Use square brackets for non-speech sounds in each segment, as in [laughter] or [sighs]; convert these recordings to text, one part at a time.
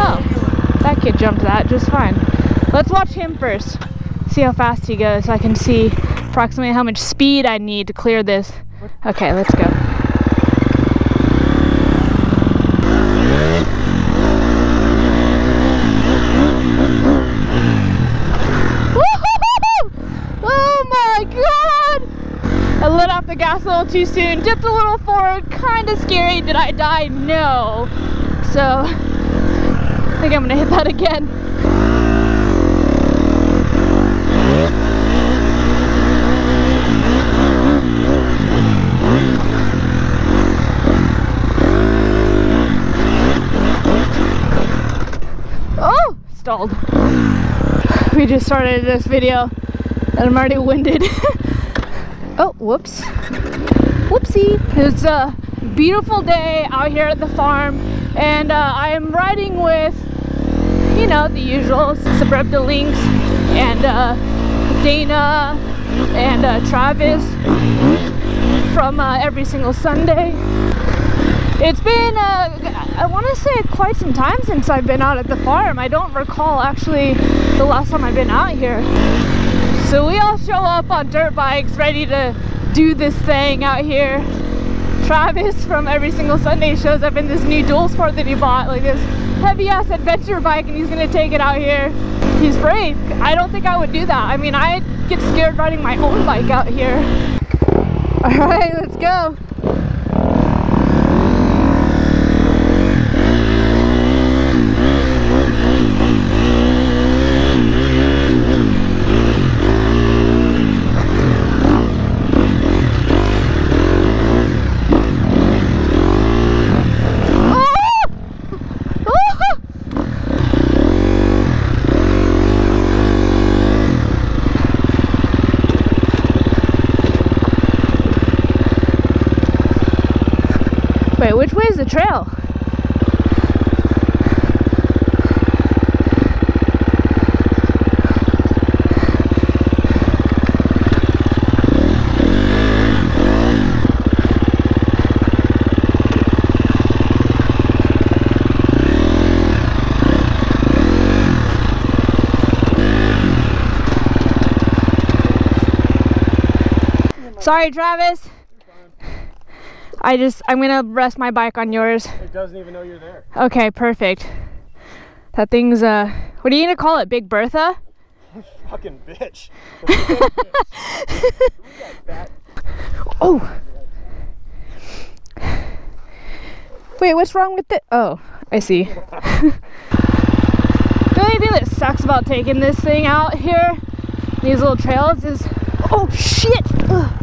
Oh, that kid jumped that just fine. Let's watch him first. See how fast he goes so I can see approximately how much speed I need to clear this. Okay, let's go. Woo-hoo-hoo-hoo! Oh my god! I let off the gas a little too soon, dipped a little forward, kinda scary. Did I die? No. So, I think I'm gonna hit that again. Oh, stalled. We just started this video and I'm already winded. [laughs] oh, whoops. Whoopsie. It's a beautiful day out here at the farm and uh, I am riding with, you know, the usual Suburban Links and uh, Dana and uh, Travis from uh, every single Sunday. It's been, uh, I want to say, quite some time since I've been out at the farm. I don't recall actually the last time I've been out here. So we all show up on dirt bikes ready to do this thing out here. Travis from every single Sunday shows up in this new dual sport that he bought, like this heavy ass adventure bike, and he's gonna take it out here. He's brave. I don't think I would do that. I mean, I get scared riding my own bike out here. [laughs] All right, let's go. Ah! Ah! Wait, which way is the trail? Sorry, Travis. I just, I'm gonna rest my bike on yours. It doesn't even know you're there. Okay, perfect. That thing's, uh, what are you gonna call it? Big Bertha? [laughs] Fucking bitch. [laughs] Oh! Wait, what's wrong with it? Oh, I see. [laughs] the only thing that sucks about taking this thing out here, these little trails, is oh shit! Ugh.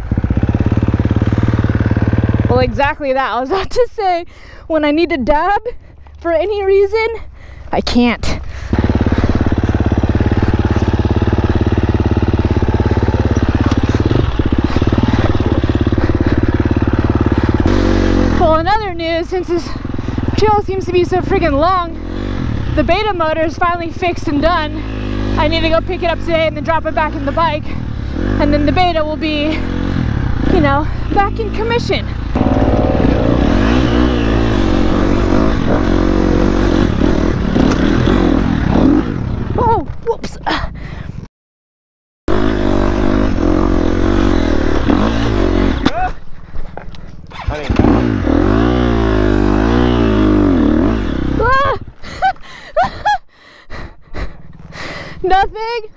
Well, exactly that. I was [laughs] about to say, when I need to dab for any reason, I can't. Well, in other news, since this trail seems to be so freaking long, the beta motor is finally fixed and done. I need to go pick it up today and then drop it back in the bike. And then the beta will be, you know, back in commission. Oh, whoops. I mean, Ah! Nothing?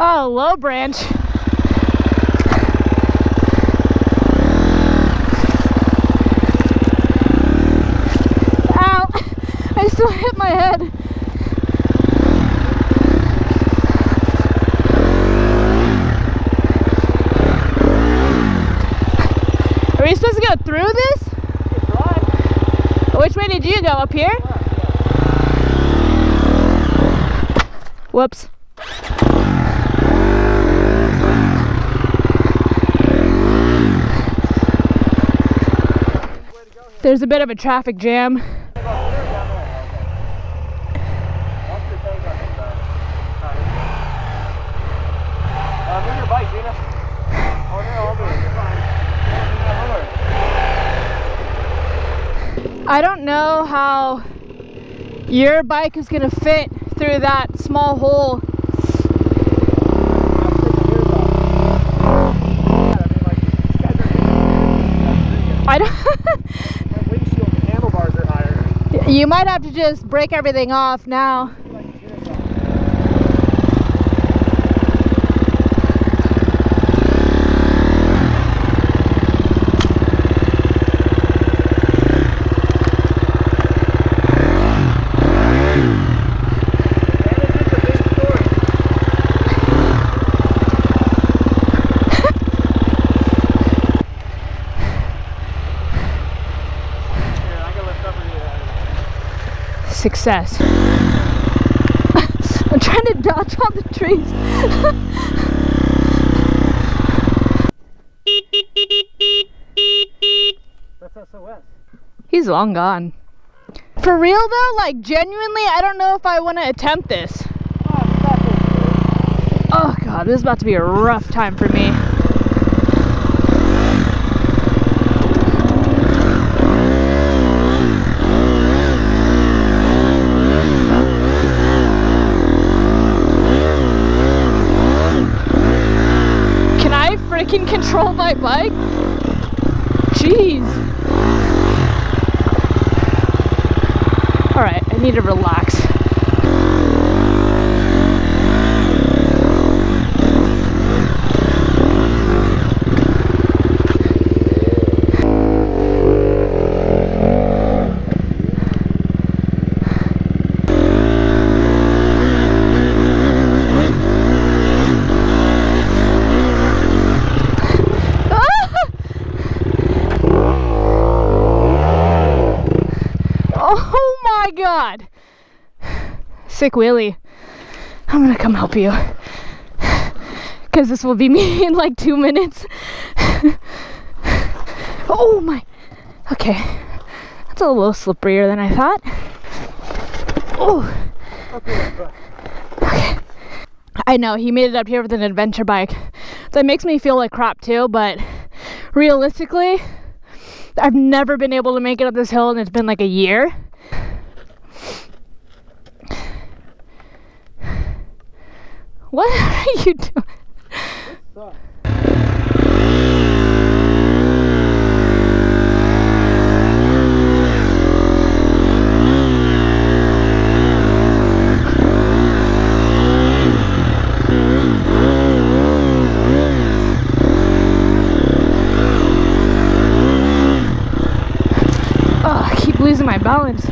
Oh, low branch. Still hit my head. Are we supposed to go through this? Which way did you go? Up here? Whoops. There's a bit of a traffic jam. Uh, move your bike, Gina. Oh, no, I'll do it. You're fine. I don't know how your bike is gonna fit through that small hole. I don't. [laughs] My windshield handlebars are higher. you might have to just break everything off now. And it's just a big story. Here, I can lift up with you. Success. [laughs] I'm trying to dodge all the trees. That's SOS. He's long gone. For real though, like genuinely, I don't know if I want to attempt this. Oh god, this is about to be a rough time for me. Can I freaking control my bike? Jeez. All right, I need to relax. Oh my god! Sick Willie. I'm gonna come help you. [sighs] Because this will be [laughs] me in like two minutes. [sighs] oh my. Okay. That's a little slipperier than I thought. Oh. Okay. I know, he made it up here with an adventure bike. That makes me feel like crap too, but realistically, I've never been able to make it up this hill and it's been like a year. What [laughs] are you doing? Oh, I keep losing my balance.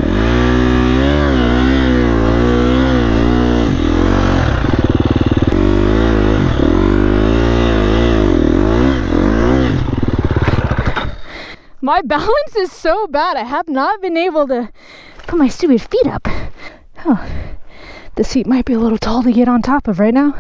My balance is so bad. I have not been able to put my stupid feet up. Oh, the seat might be a little tall to get on top of right now.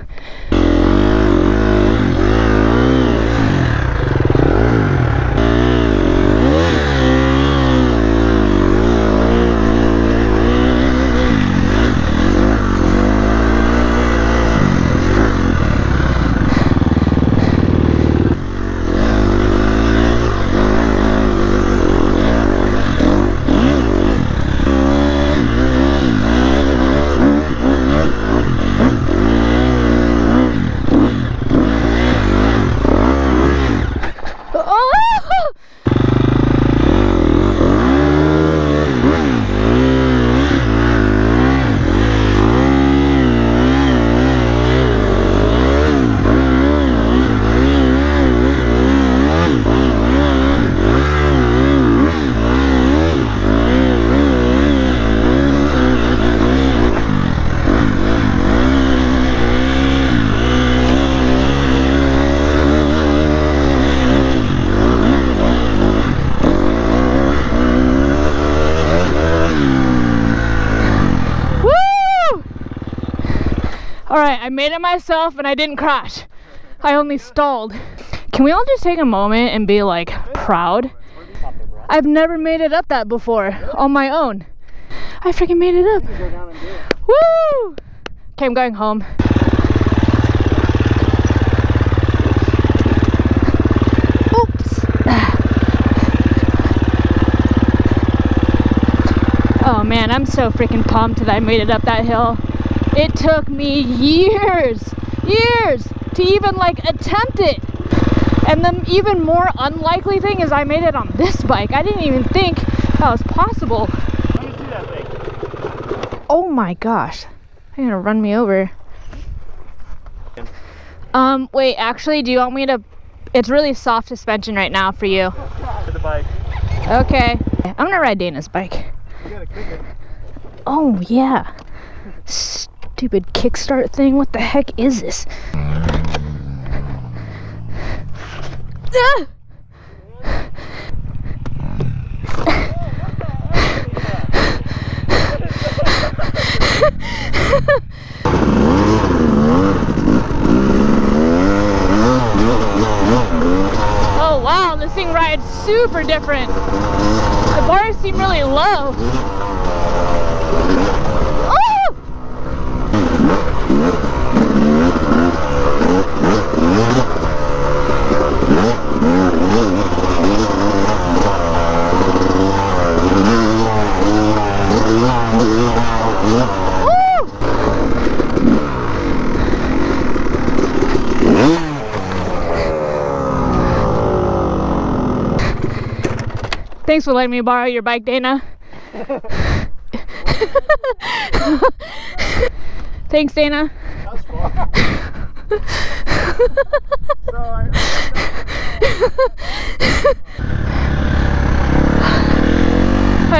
I made it myself and I didn't crash. I only stalled. Can we all just take a moment and be like proud? I've never made it up that before on my own. I freaking made it up. Woo! Okay, I'm going home. Oops. [sighs] Oh man, I'm so freaking pumped that I made it up that hill. It took me years, years to even like attempt it. And the even more unlikely thing is I made it on this bike. I didn't even think that was possible. Let me see that. Oh my gosh. They're gonna run me over. Um, wait, actually, do you want me to? It's really soft suspension right now for you. To the bike. Okay. I'm gonna ride Dana's bike. You gotta kick it. Oh, yeah. Stupid kickstart thing. What the heck is this? Ah! [laughs] Oh wow, this thing rides super different. The bars seem really low. Oh! Woo! Thanks for letting me borrow your bike, Dana. [laughs] [laughs] Thanks, Dana. Alright,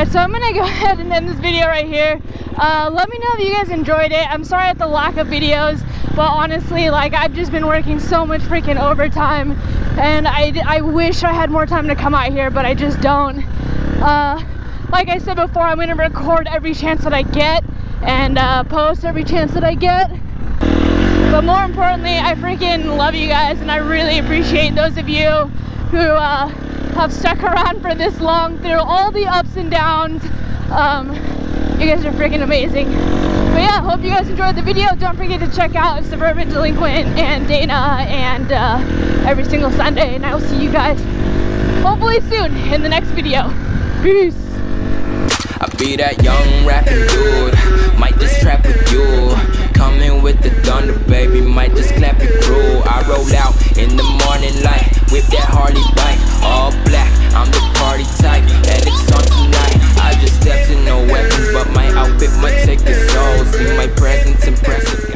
so I'm gonna go [laughs] ahead and end this video right here. Uh, let me know if you guys enjoyed it. I'm sorry at the lack of videos, but honestly, like I've just been working so much freaking overtime, and I, I wish I had more time to come out here, but I just don't. Uh, like I said before, I'm gonna record every chance that I get and uh, post every chance that I get. But more importantly, I freaking love you guys, and I really appreciate those of you who uh, have stuck around for this long through all the ups and downs. Um, you guys are freaking amazing. But yeah, hope you guys enjoyed the video. Don't forget to check out Suburban Delinquent and Dana and uh, every single Sunday. And I will see you guys hopefully soon in the next video. Peace. I be that young rapping dude, might just trap with you. Coming with the thunder, baby, might just clap it crew. I roll out in the morning light, with that Harley bike, all black. I'm the party type, and it's on tonight. I just stepped in no weapons, but my outfit might take the soul. See my presence impressive.